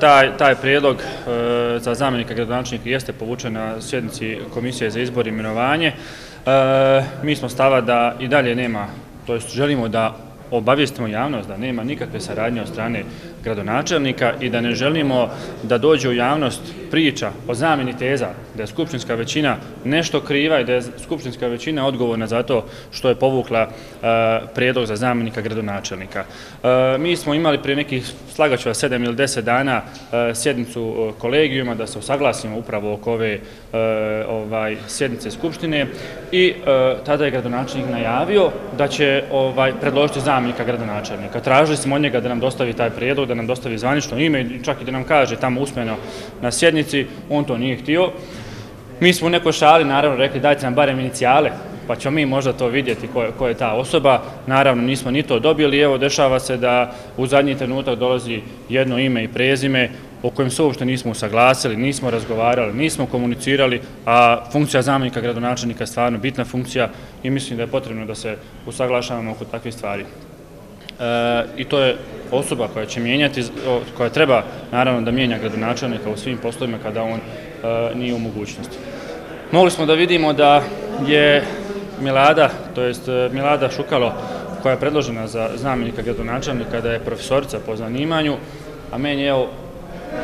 Taj, taj prijedlog e, za zamjenika gradonačnika jeste povučen na sjednici Komisije za izbor i imenovanje. E, mi smo stava da i dalje nema, to jest želimo da obavijestimo javnost da nema nikakve saradnje od strane gradonačelnika i da ne želimo da dođe u javnost priča o zamjeni teza, da je skupštinska većina nešto kriva i da je skupštinska većina odgovorna za to što je povukla predlog prijedlog za zamjenika gradonačelnika. E, mi smo imali prije nekih slagaćeva 7 ili deset dana e, sjednicu e, kolegijuma da se usaglasimo upravo oko ove ovaj, sjednice skupštine i tada je gradonačelnik najavio da će ovaj, predložiti zamjenika gradonačelnika. Tražili smo od njega da nam dostavi taj prijedlog, da nam dostavi zvanično ime, čak i da nam kaže tamo usmeno na sjednici, on to nije htio. Mi smo u nekoj šali naravno rekli dajte nam barem inicijale, pa ćemo mi možda to vidjeti ko je, ko je ta osoba. Naravno nismo ni to dobili, evo dešava se da u zadnji trenutak dolazi jedno ime i prezime o kojem se uopšte nismo usaglasili, nismo razgovarali, nismo komunicirali, a funkcija zamjenika gradonačelnika je stvarno bitna funkcija i mislim da je potrebno da se usaglašavamo oko takve stvari. E, I to je osoba koja će mijenjati, koja treba naravno da mijenja gradonačelnika u svim poslovima kada on e, nije u mogućnosti. Mogli smo da vidimo da je Milada, to jest Milada Šukalo, koja je predložena za znamenika gradonačelnika, da je profesorica po zanimanju, a meni je,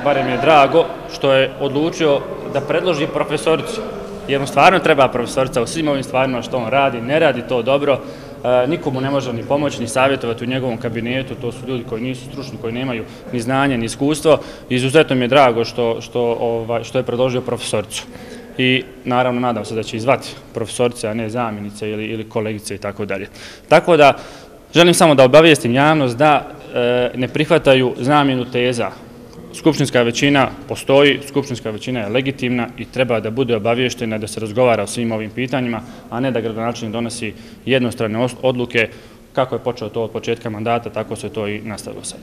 barem je drago, što je odlučio da predloži profesoricu. Jer mu stvarno treba profesorica u svim ovim stvarima što on radi, ne radi to dobro, E, nikomu ne može ni pomoći, ni savjetovati u njegovom kabinetu, to su ljudi koji nisu stručni, koji nemaju ni znanje, ni iskustvo. Izuzetno mi je drago što, što, ovaj, što je predložio profesoricu. I naravno nadam se da će izvati profesorice, a ne zamjenice ili, ili kolegice i tako dalje. Tako da želim samo da obavijestim javnost da e, ne prihvataju zamjenu teza Skupštinska većina postoji, skupštinska većina je legitimna i treba da bude obavještena da se razgovara o svim ovim pitanjima, a ne da gradonačelnik donosi jednostrane odluke kako je počeo to od početka mandata, tako se to i nastavilo sad.